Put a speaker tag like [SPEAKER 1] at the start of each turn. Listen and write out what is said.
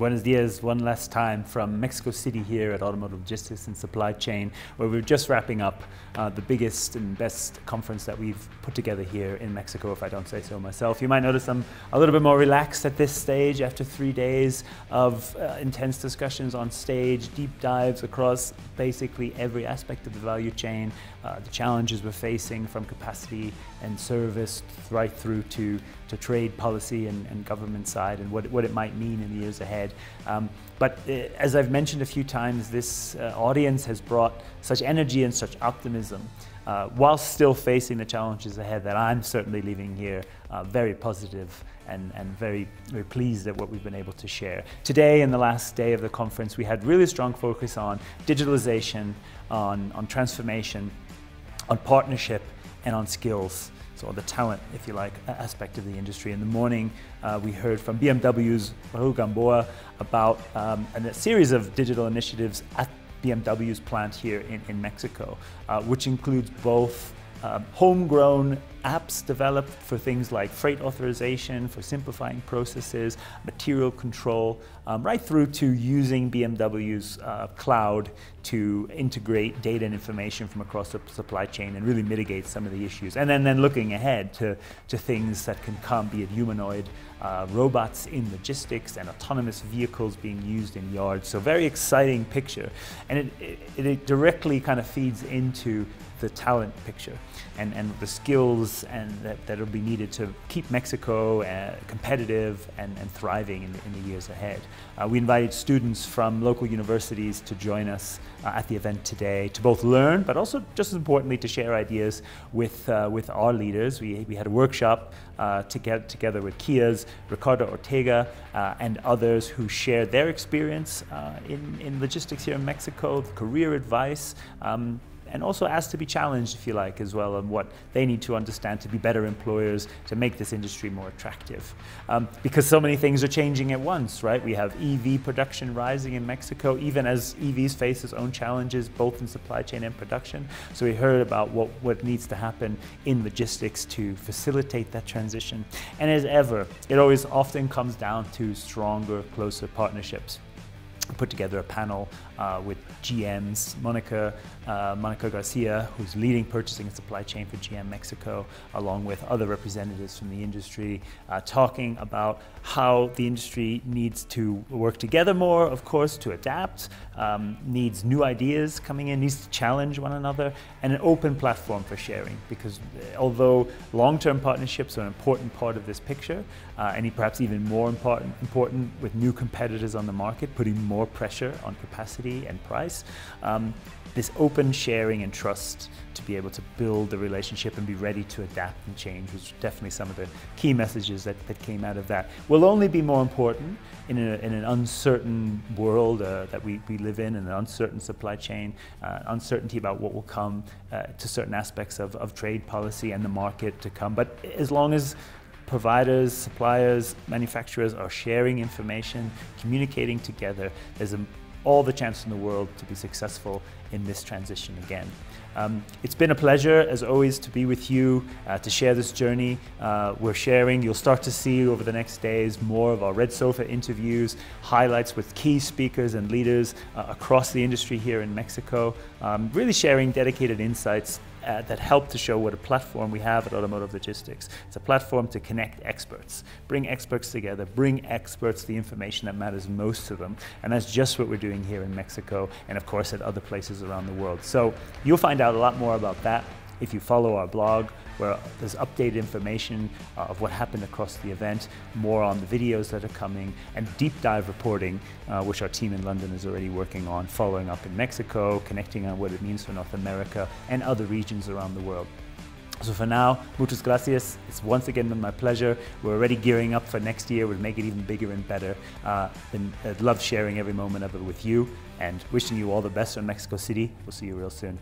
[SPEAKER 1] buenos dias one last time from Mexico City here at Automotive Logistics and Supply Chain, where we're just wrapping up uh, the biggest and best conference that we've put together here in Mexico, if I don't say so myself. You might notice I'm a little bit more relaxed at this stage after three days of uh, intense discussions on stage, deep dives across basically every aspect of the value chain, uh, the challenges we're facing from capacity and service right through to, to trade policy and, and government side and what, what it might mean in the years ahead. Um, but uh, as I've mentioned a few times, this uh, audience has brought such energy and such optimism uh, whilst still facing the challenges ahead that I'm certainly leaving here uh, very positive and, and very, very pleased at what we've been able to share. Today, in the last day of the conference, we had really strong focus on digitalization, on, on transformation, on partnership, and on skills or the talent, if you like, aspect of the industry. In the morning, uh, we heard from BMW's Raul Gamboa about um, a series of digital initiatives at BMW's plant here in, in Mexico, uh, which includes both um, homegrown apps developed for things like freight authorization, for simplifying processes, material control, um, right through to using BMW's uh, cloud to integrate data and information from across the supply chain and really mitigate some of the issues. And then, then looking ahead to, to things that can come, be it humanoid uh, robots in logistics and autonomous vehicles being used in yards. So very exciting picture. And it, it, it directly kind of feeds into the talent picture and, and the skills and that, that'll be needed to keep Mexico uh, competitive and, and thriving in the, in the years ahead. Uh, we invited students from local universities to join us uh, at the event today to both learn, but also just as importantly to share ideas with, uh, with our leaders. We, we had a workshop uh, to get together with Kia's Ricardo Ortega uh, and others who shared their experience in, in logistics here in Mexico, career advice, um, and also asked to be challenged, if you like, as well, on what they need to understand to be better employers to make this industry more attractive. Um, because so many things are changing at once, right? We have EV production rising in Mexico, even as EVs face its own challenges, both in supply chain and production. So we heard about what, what needs to happen in logistics to facilitate that transition. And as ever, it always often comes down to stronger, closer partnerships put together a panel uh, with GM's Monica, uh, Monica Garcia, who's leading purchasing and supply chain for GM Mexico, along with other representatives from the industry, uh, talking about how the industry needs to work together more, of course, to adapt, um, needs new ideas coming in, needs to challenge one another, and an open platform for sharing. Because uh, although long-term partnerships are an important part of this picture, uh, and perhaps even more important, important with new competitors on the market, putting more pressure on capacity and price, um, this open sharing and trust to be able to build the relationship and be ready to adapt and change was definitely some of the key messages that, that came out of that. Will only be more important in, a, in an uncertain world uh, that we, we live in, and an uncertain supply chain, uh, uncertainty about what will come uh, to certain aspects of, of trade policy and the market to come. But as long as providers, suppliers, manufacturers are sharing information, communicating together, there's a all the chance in the world to be successful in this transition again. Um, it's been a pleasure, as always, to be with you, uh, to share this journey. Uh, we're sharing, you'll start to see over the next days more of our Red Sofa interviews, highlights with key speakers and leaders uh, across the industry here in Mexico, um, really sharing dedicated insights uh, that help to show what a platform we have at Automotive Logistics. It's a platform to connect experts, bring experts together, bring experts the information that matters most to them. And that's just what we're doing here in Mexico and, of course, at other places around the world. So you'll find out a lot more about that if you follow our blog, where there's updated information uh, of what happened across the event, more on the videos that are coming, and deep dive reporting, uh, which our team in London is already working on, following up in Mexico, connecting on what it means for North America and other regions around the world. So for now, muchas gracias. It's once again been my pleasure. We're already gearing up for next year. We'll make it even bigger and better. Uh, and I'd love sharing every moment of it with you and wishing you all the best in Mexico City. We'll see you real soon.